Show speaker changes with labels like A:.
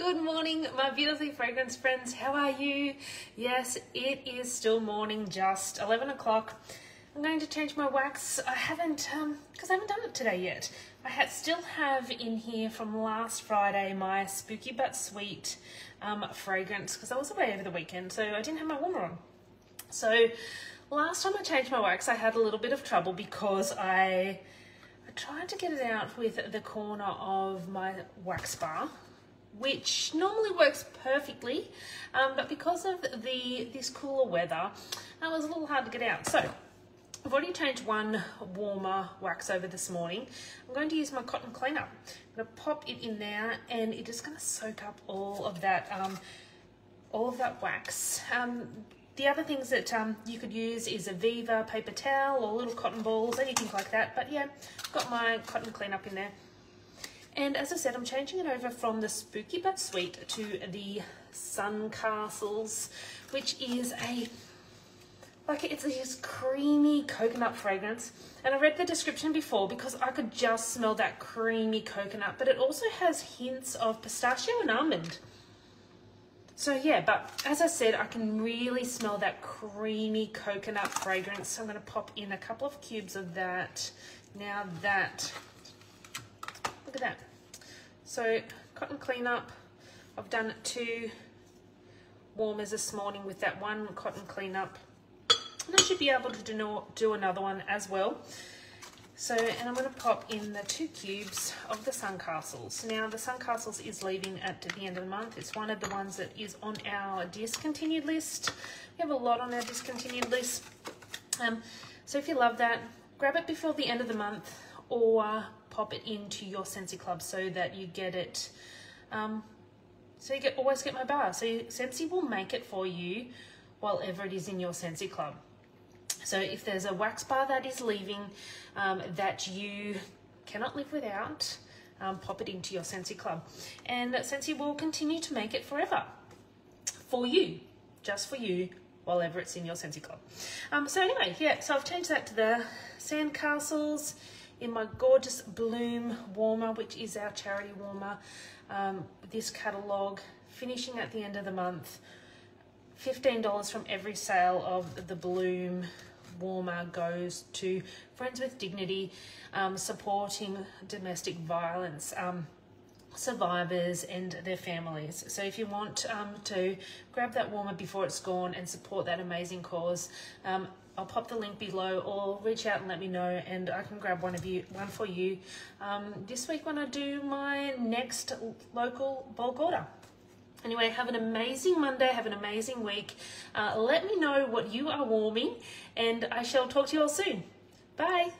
A: Good morning, my beautifully fragrance friends. How are you? Yes, it is still morning, just 11 o'clock. I'm going to change my wax. I haven't, um, because I haven't done it today yet. I had, still have in here from last Friday my Spooky But Sweet um, fragrance because I was away over the weekend, so I didn't have my warmer on. So last time I changed my wax, I had a little bit of trouble because I, I tried to get it out with the corner of my wax bar which normally works perfectly, um, but because of the this cooler weather, it was a little hard to get out. So I've already changed one warmer wax over this morning. I'm going to use my cotton cleaner. I'm going to pop it in there and it is going to soak up all of that, um, all of that wax. Um, the other things that um, you could use is a Viva paper towel or little cotton balls, anything like that. But yeah, got my cotton clean up in there. And as I said, I'm changing it over from the Spooky But Sweet to the Suncastles, which is a, like it's this creamy coconut fragrance. And I read the description before because I could just smell that creamy coconut, but it also has hints of pistachio and almond. So yeah, but as I said, I can really smell that creamy coconut fragrance. So I'm gonna pop in a couple of cubes of that. Now that Look at that. So cotton cleanup, I've done two warmers this morning with that one cotton cleanup. And I should be able to do, do another one as well. So, and I'm going to pop in the two cubes of the Suncastles. Now, the Suncastles is leaving at the end of the month. It's one of the ones that is on our discontinued list. We have a lot on our discontinued list. Um, so if you love that, grab it before the end of the month or pop it into your Scentsy Club so that you get it, um, so you get always get my bar. So Scentsy will make it for you while ever it is in your Scentsy Club. So if there's a wax bar that is leaving um, that you cannot live without, um, pop it into your Scentsy Club. And Scentsy will continue to make it forever for you, just for you, while ever it's in your Scentsy Club. Um, so anyway, yeah, so I've changed that to the Sandcastles in my gorgeous Bloom warmer, which is our charity warmer. Um, this catalogue, finishing at the end of the month. $15 from every sale of the Bloom warmer goes to Friends with Dignity, um, supporting domestic violence. Um, survivors and their families. So if you want um, to grab that warmer before it's gone and support that amazing cause, um, I'll pop the link below or reach out and let me know and I can grab one of you, one for you um, this week when I do my next local bulk order. Anyway, have an amazing Monday, have an amazing week. Uh, let me know what you are warming and I shall talk to you all soon. Bye.